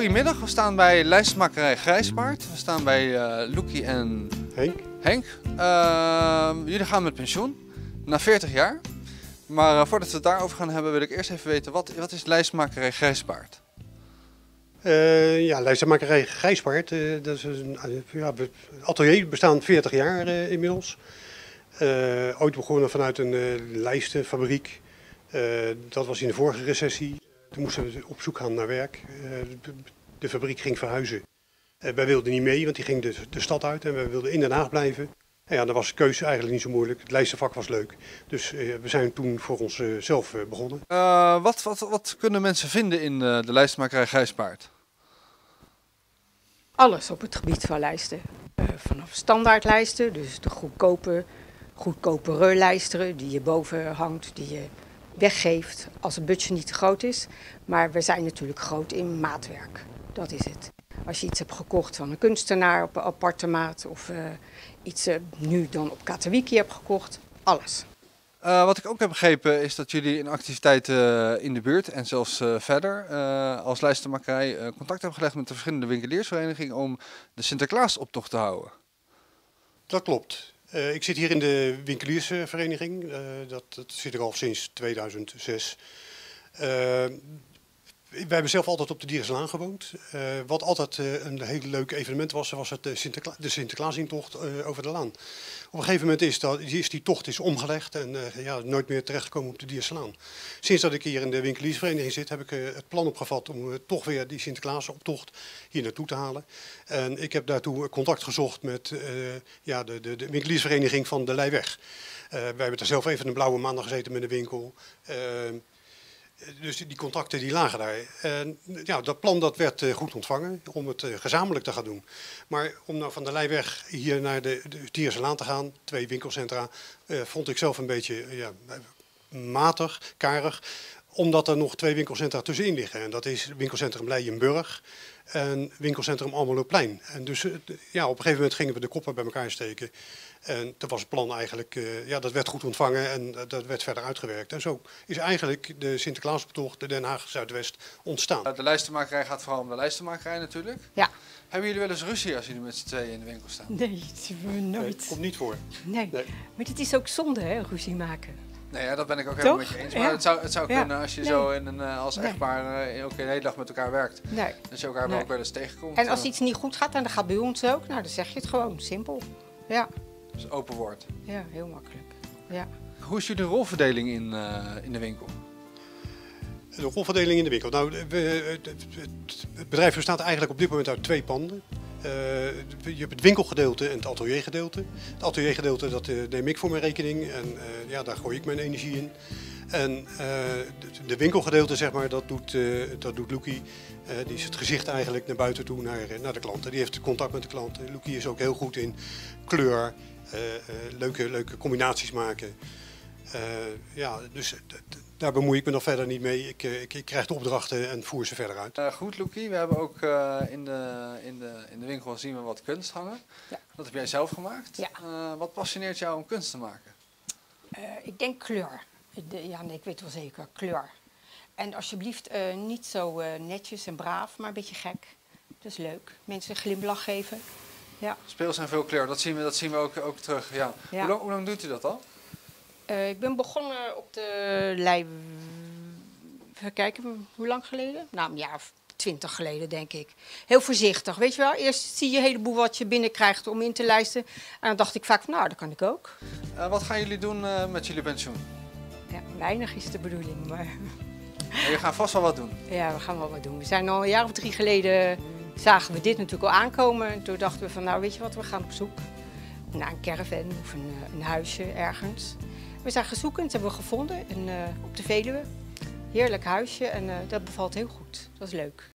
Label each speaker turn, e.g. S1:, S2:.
S1: Goedemiddag, we staan bij lijstmakerij Grijspaard. We staan bij eh Loekie en
S2: Henk?
S1: Henk. Ehm, jullie gaan met pensioen, na 40 jaar. Maar eh, voordat we het daarover gaan hebben, wil ik eerst even weten, wat, wat is lijstmakerij Grijspaard?
S2: Eh, ja, lijstenmakerij Grijspaard. dat is een ja, atelier, bestaan 40 jaar inmiddels. Ooit begonnen vanuit een lijstenfabriek. Dat was in de vorige recessie. Toen moesten we op zoek gaan naar werk. Eh, de, fabriek ging verhuizen. Eh, wij wilden niet mee, want die ging de, de stad uit en we wilden in Den Haag blijven. En ja, dan was de keuze eigenlijk niet zo moeilijk. Het lijstenvak was leuk. Dus eh, we zijn toen voor onszelf eh, begonnen.
S1: Eh, wat, wat, wat kunnen mensen vinden in eh, de lijstmakerij Grijspaard?
S3: Alles op het gebied van lijsten. Eh, vanaf standaardlijsten, dus de goedkope, goedkopere lijsten die je boven hangt, die je weggeeft als het budget niet te groot is. Maar we zijn natuurlijk groot in maatwerk. Dat is het. Als je iets hebt gekocht van een kunstenaar op een aparte maat of eh, iets eh, nu dan op Katawiki hebt gekocht, alles.
S1: Eh, wat ik ook heb begrepen is dat jullie in activiteiten eh, in de buurt en zelfs eh, verder eh, als lijstenmakerij eh, contact hebben gelegd met de verschillende winkeliersverenigingen om de Sinterklaasoptocht te houden.
S2: Dat klopt. Eh, ik zit hier in de winkeliersvereniging. Eh, dat, dat zit er al sinds 2006. Wij hebben zelf altijd op de Dierenlaan gewoond. Eh, wat altijd eh, een heel leuk evenement was, was het, eh, Sinterkla de Sinterklaasintocht over de Laan. Op een gegeven moment is, dat, is die tocht is omgelegd en ja, nooit meer terechtgekomen op de Dierslaan. Sinds dat ik hier in de winkeliersvereniging zit, heb ik het plan opgevat om toch weer die Sinterklaasoptocht hier naartoe te halen. En ik heb daartoe contact gezocht met ja, de, de, de winkeliersvereniging van de Leiweg. Wij hebben er zelf even een blauwe maandag gezeten met de winkel. Dus die contacten die lagen daar. Ja, dat plan dat werd eh, goed ontvangen om het eh, gezamenlijk te gaan doen. Maar om nou van de Leiweg hier naar de, de Tierse Laan te gaan, twee winkelcentra, eh, vond ik zelf een beetje ja, matig, karig. Omdat er nog twee winkelcentra tussenin liggen. En dat is winkelcentrum Leijenburg en winkelcentrum Almeloplein. En dus eh, ja, op een gegeven moment gingen we de koppen bij elkaar steken. En dat was het plan eigenlijk, eh, ja, dat werd goed ontvangen en eh, dat werd verder uitgewerkt. En zo is eigenlijk de Sinterklaasoptocht, de Den Haag Zuidwest, ontstaan.
S1: De lijstenmakerij gaat vooral om de lijstenmakerij natuurlijk.
S3: Ja.
S1: Hebben jullie wel eens ruzie als jullie met z'n tweeën in de winkel staan?
S3: Nee, dat hebben we
S2: Nee,
S3: nooit.
S2: komt niet voor.
S3: Nee.
S2: Nee.
S3: Maar het is ook zonde, hè, ruzie maken.
S1: Nee, ja, dat ben ik ook helemaal
S3: Toch?
S1: met je eens. Maar
S3: Ja.
S1: het zou, het zou
S3: Ja.
S1: kunnen als je
S3: Nee.
S1: zo in een, eh, als
S3: Nee.
S1: echtpaar eh, ook een hele dag met elkaar werkt.
S3: Nee.
S1: Dat je elkaar wel
S3: Nee.
S1: ook wel eens tegenkomt.
S3: En als iets niet goed gaat, en dat gaat bij ons ook, nou dan zeg je het gewoon, simpel. Ja,
S1: dus open woord.
S3: ja heel makkelijk. Ja.
S1: Hoe is jullie rolverdeling in, eh, in de winkel?
S2: De rolverdeling in de winkel. Nou, we, het bedrijf bestaat eigenlijk op dit moment uit twee panden. Eh, je hebt het winkelgedeelte en het ateliergedeelte. Het ateliergedeelte dat eh, neem ik voor mijn rekening en eh, ja, daar gooi ik mijn energie in. En de, de winkelgedeelte, zeg maar, dat doet, dat doet Loekie. Die is het gezicht eigenlijk naar buiten toe, naar, naar de klanten. Die heeft contact met de klanten. Loekie is ook heel goed in kleur, leuke, leuke combinaties maken. Ja, dus daar bemoei ik me nog verder niet mee. Ik, eh, ik, ik krijg de opdrachten en voer ze verder uit.
S1: Eh, goed, Loekie. We hebben ook eh, in, de, in, de, in de winkel zien we wat kunst hangen.
S3: Ja.
S1: Dat heb jij zelf gemaakt.
S3: Ja.
S1: Eh, wat passioneert jou om kunst te maken?
S3: Eh, ik denk kleur. De- ja, nee, ik weet wel zeker, kleur. En alsjeblieft eh, niet zo eh, netjes en braaf, maar een beetje gek. Dat is leuk. Mensen een glimlach geven. Ja.
S1: Speels en veel kleur, dat zien we, dat zien we ook, ook terug. Ja.
S3: Ja.
S1: Hoe, lang, hoe lang doet u dat al?
S3: Eh, ik ben begonnen op de lei... Even kijken, hoe lang geleden? Nou, een jaar of twintig geleden, denk ik. Heel voorzichtig, weet je wel. Eerst zie je een heleboel wat je binnenkrijgt om in te lijsten. En dan dacht ik vaak, van, nou, dat kan ik ook.
S1: Eh, wat gaan jullie doen eh, met jullie pensioen?
S3: Ja, weinig is de bedoeling, maar
S1: Ja, Jullie gaan vast wel wat doen.
S3: ja, we gaan wel wat doen. We zijn al een jaar of drie geleden, zagen we dit natuurlijk al aankomen. En toen dachten we van, nou, weet je wat, we gaan op zoek naar een caravan of een, een huisje ergens. We zijn gezoekend, hebben we gevonden en, eh, op de Veluwe. Heerlijk huisje en eh, dat bevalt heel goed. Dat is leuk.